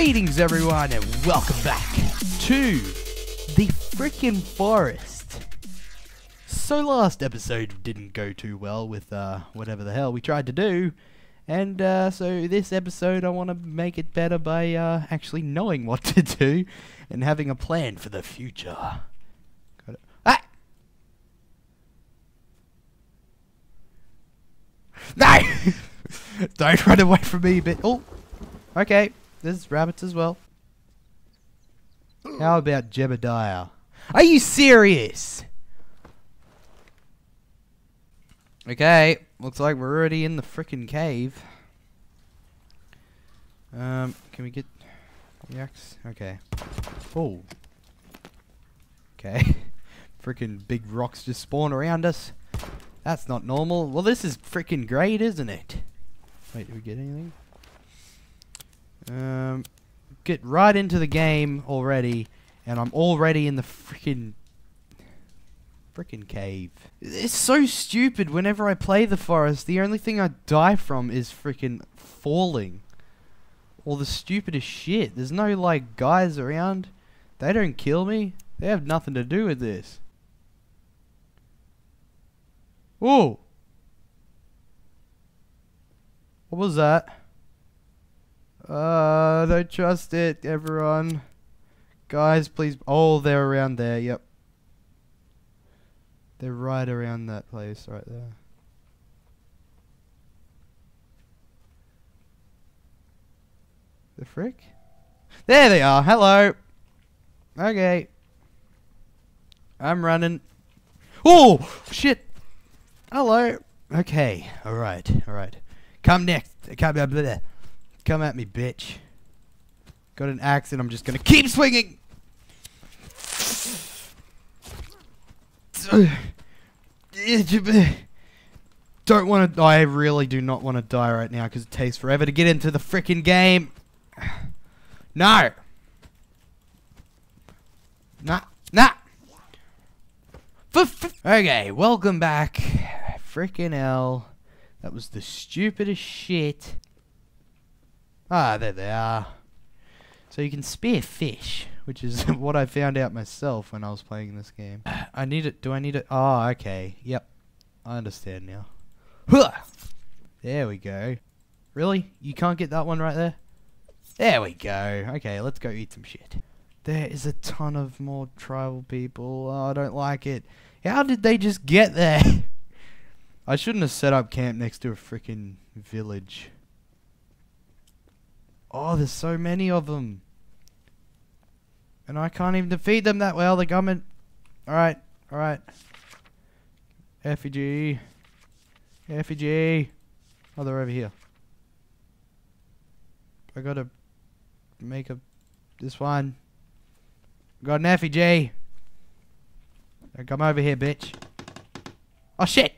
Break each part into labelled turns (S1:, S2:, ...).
S1: Greetings, everyone, and welcome back to the frickin' forest. So, last episode didn't go too well with uh, whatever the hell we tried to do, and uh, so this episode I want to make it better by uh, actually knowing what to do and having a plan for the future. Got it. Ah! No! Don't run away from me, but oh, okay. There's rabbits as well. How about Jebediah? Are you serious? Okay, looks like we're already in the frickin' cave. Um, can we get the axe? Okay. Oh. Okay. frickin' big rocks just spawn around us. That's not normal. Well, this is frickin' great, isn't it? Wait, did we get anything? Um, get right into the game already, and I'm already in the freaking freaking cave. It's so stupid. Whenever I play the forest, the only thing I die from is freaking falling, All the stupidest shit. There's no like guys around. They don't kill me. They have nothing to do with this. Whoa! What was that? Uh, don't trust it, everyone. Guys, please. Oh, they're around there. Yep. They're right around that place, right there. The frick? There they are. Hello. Okay. I'm running. Oh, shit. Hello. Okay. All right. All right. Come next. Come, blah, blah, blah. Come at me, bitch. Got an axe and I'm just gonna keep swinging! Don't want to. I really do not want to die right now because it takes forever to get into the freaking game. No. Nah. Nah. okay, welcome back. Freaking hell. That was the stupidest shit. Ah, there they are. So you can spear fish, which is what I found out myself when I was playing this game. I need it. Do I need it? Oh, okay. Yep. I understand now. There we go. Really? You can't get that one right there? There we go. Okay, let's go eat some shit. There is a ton of more tribal people. Oh, I don't like it. How did they just get there? I shouldn't have set up camp next to a freaking village. Oh, there's so many of them. And I can't even defeat them that well. the government. Alright, alright. Effigy. Effigy. Oh, they're over here. I gotta make a... This one. Got an effigy. Come over here, bitch. Oh, shit!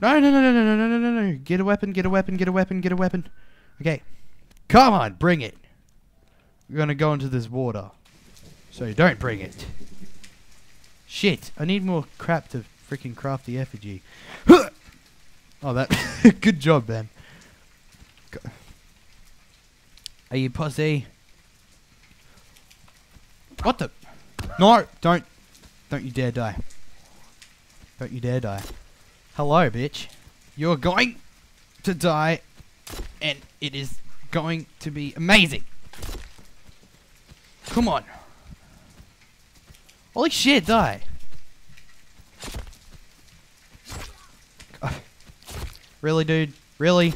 S1: No, no, no, no, no, no, no, no, no. Get a weapon, get a weapon, get a weapon, get a weapon. Okay. Come on, bring it. We're going to go into this water. So don't bring it. Shit, I need more crap to freaking craft the effigy. oh, that. Good job, Ben. Are you pussy? What the? No, don't. Don't you dare die. Don't you dare die. Hello, bitch. You're going to die, and it is going to be amazing. Come on. Holy shit, die. Really, dude? Really?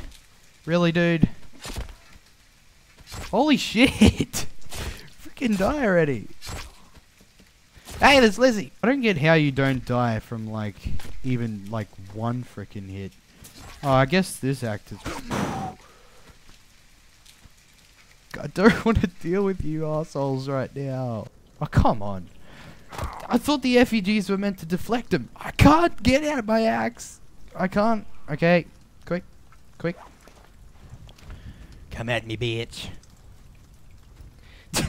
S1: Really, dude? Holy shit! Freaking die already. Hey, there's Lizzie. I don't get how you don't die from like even like one freaking hit. Oh, I guess this act is. I don't want to deal with you assholes right now. Oh, come on. I thought the effigies were meant to deflect them. I can't get out of my axe. I can't. Okay. Quick. Quick. Come at me, bitch.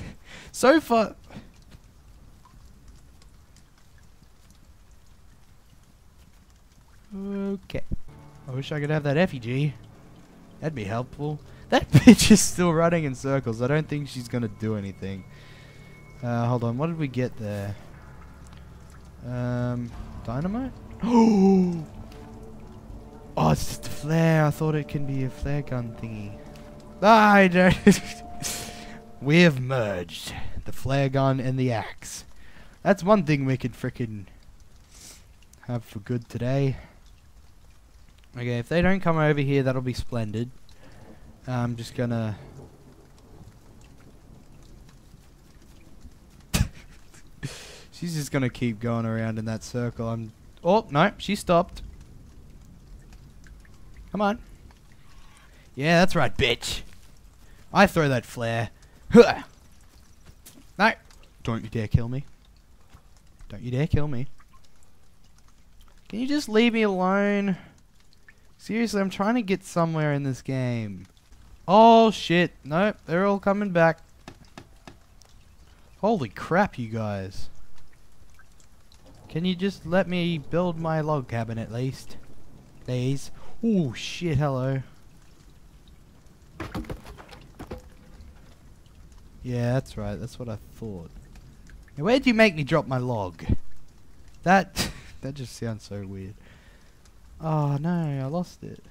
S1: so far. Okay. I wish I could have that effigy. That'd be helpful. That bitch is still running in circles. I don't think she's gonna do anything. Uh, hold on. What did we get there? Um, dynamite? Oh! Oh, it's just a flare. I thought it can be a flare gun thingy. Ah, I don't. we have merged the flare gun and the axe. That's one thing we could frickin' have for good today. Okay, if they don't come over here, that'll be splendid. I'm just gonna... She's just gonna keep going around in that circle. I'm... Oh, no, she stopped. Come on. Yeah, that's right, bitch. I throw that flare. No. Don't you dare kill me. Don't you dare kill me. Can you just leave me alone? Seriously, I'm trying to get somewhere in this game. Oh, shit. Nope, they're all coming back. Holy crap, you guys. Can you just let me build my log cabin at least? Please. Oh, shit, hello. Yeah, that's right. That's what I thought. Where'd you make me drop my log? That that just sounds so weird. Oh no, I lost it.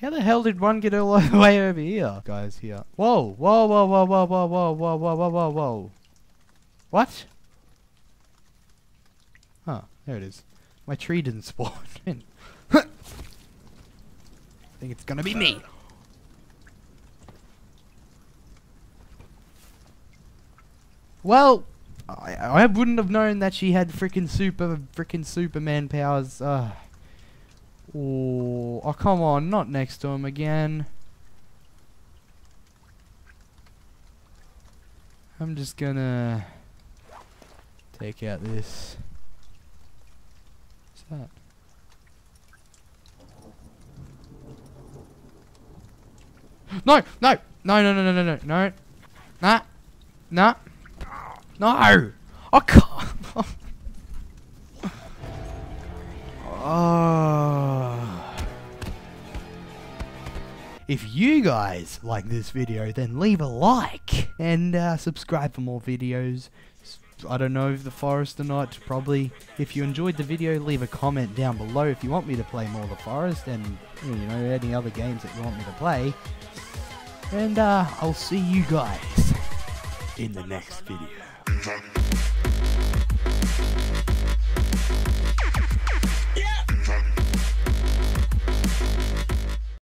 S1: How the hell did one get all the way over here? Guys, here. Whoa, whoa, whoa, whoa, whoa, whoa, whoa, whoa, whoa, whoa, whoa, whoa. What? Huh, there it is. My tree didn't spawn. I think it's gonna be me. Well, I, I wouldn't have known that she had freaking super, freaking Superman powers. Uh, oh, oh, come on, not next to him again. I'm just gonna take out this. What's that? No, no, no, no, no, no, no, no, no, nah, nah. No! I can't. If you guys like this video, then leave a like and uh, subscribe for more videos. I don't know if the forest or not. Probably. If you enjoyed the video, leave a comment down below if you want me to play more the forest and you know any other games that you want me to play. And uh, I'll see you guys in the next video. Johnny.